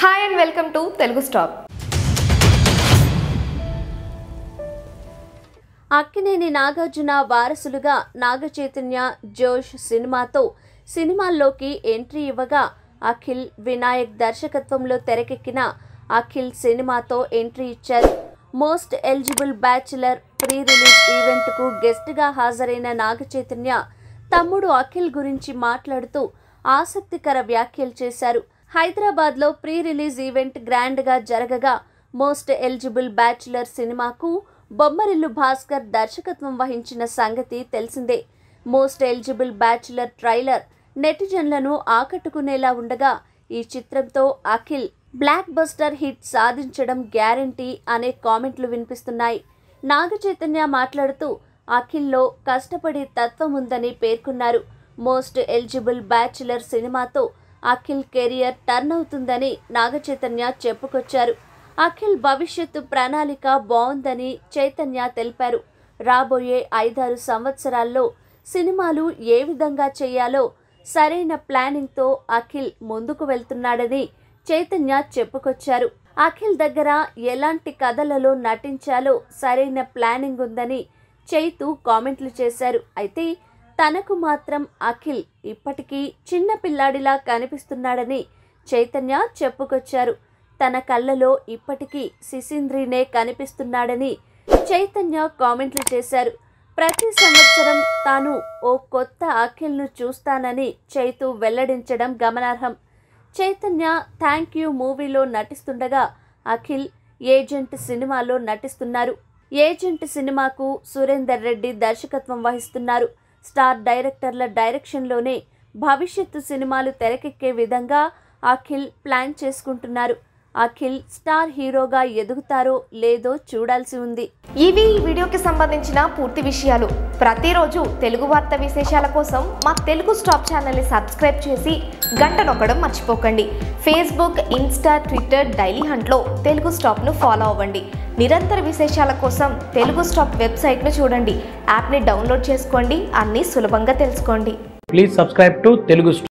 Hi and welcome to Telugu stop Akkineni Nagarjuna వారసులుగా నాగచైతన్య జోష్ సినిమాతో సినిమాల్లోకి ఎంట్రీ ఇవ్వగా అఖిల్ వినాయక్ దర్శకత్వంలో తెరకెక్కిన అఖిల్ సినిమాతో ఎంట్రీ ఇచ్చారు. Most eligible bachelor pre release ఈవెంట్కు గెస్ట్గా హాజరైన నాగచైతన్య తమ్ముడు అఖిల్ గురించి మాట్లాడుతూ ఆసక్తికర వ్యాఖ్యలు చేశారు. హైదరాబాద్లో ప్రీ రిలీజ్ ఈవెంట్ గ్రాండ్గా జరగగా మోస్ట్ ఎలిజిబుల్ బ్యాచులర్ సినిమాకు బొమ్మరిల్లు భాస్కర్ దర్శకత్వం వహించిన సంగతి తెలిసిందే. మోస్ట్ ఎలిజిబుల్ బ్యాచులర్ ట్రైలర్ నెటిజన్లను ఆకట్టుకునేలా ఉండగా ఈ చిత్రంతో అఖిల్ బ్లాక్ బస్టర్ హిట్ సాధించడం గ్యారంటీ అనే కామెంట్లు వినిపిస్తున్నాయి. నాగచైతన్య మాట్లాడుతూ అఖిల్లో కష్టపడే తత్వం ఉందని పేర్కొన్నారు. మోస్ట్ ఎలిజిబుల్ బ్యాచులర్ సినిమాతో అఖిల్ కెరియర్ టర్న్ అవుతుందని నాగచైతన్య చెప్పుకొచ్చారు. అఖిల్ భవిష్యత్తు ప్రణాళిక బాగుందని చైతన్య తెలిపారు. రాబోయే ఐదారు సంవత్సరాల్లో సినిమాలు ఏ విధంగా చేయాలో సరైన ప్లానింగ్తో అఖిల్ ముందుకు వెళ్తున్నాడని చైతన్య చెప్పుకొచ్చారు. అఖిల్ దగ్గర ఎలాంటి కథలలో నటించాలో సరైన ప్లానింగ్ ఉందని చైతు కామెంట్లు చేశారు. అయితే తనకు మాత్రం అఖిల్ ఇప్పటికీ చిన్న పిల్లాడిలా కనిపిస్తున్నాడని చైతన్య చెప్పుకొచ్చారు. తన కళ్ళలో ఇప్పటికీ శిశీంద్రినే కనిపిస్తున్నాడని చైతన్య కామెంట్లు చేశారు. ప్రతి సంవత్సరం తాను ఓ కొత్త అఖిల్ను చూస్తానని చైతు వెల్లడించడం గమనార్హం. చైతన్య థ్యాంక్ యూ మూవీలో నటిస్తుండగా అఖిల్ ఏజెంట్ సినిమాలో నటిస్తున్నారు. ఏజెంట్ సినిమాకు సురేందర్ రెడ్డి దర్శకత్వం వహిస్తున్నారు. స్టార్ డైరెక్టర్ల డైరెక్షన్లోనే భవిష్యత్తు సినిమాలు తెరకెక్కే విధంగా అఖిల్ ప్లాన్ చేసుకుంటున్నారు. అఖిల్ స్టార్ హీరోగా ఎదుగుతారో లేదో చూడాల్సి ఉంది. ఇవి ఈ వీడియోకి సంబంధించిన పూర్తి విషయాలు. ప్రతిరోజు తెలుగు వార్త విశేషాల కోసం మా తెలుగు స్టాప్ ఛానల్ని సబ్స్క్రైబ్ చేసి గంట నొక్కడం మర్చిపోకండి. ఫేస్బుక్ ఇన్స్టా ట్విట్టర్ డైలీ హంట్లో తెలుగు స్టాప్ను ఫాలో అవ్వండి. నిరంతర విశేషాల కోసం తెలుగు స్టాప్ వెబ్సైట్ను చూడండి. యాప్ని డౌన్లోడ్ చేసుకోండి. అన్నీ సులభంగా తెలుసుకోండి. Please subscribe to Telugu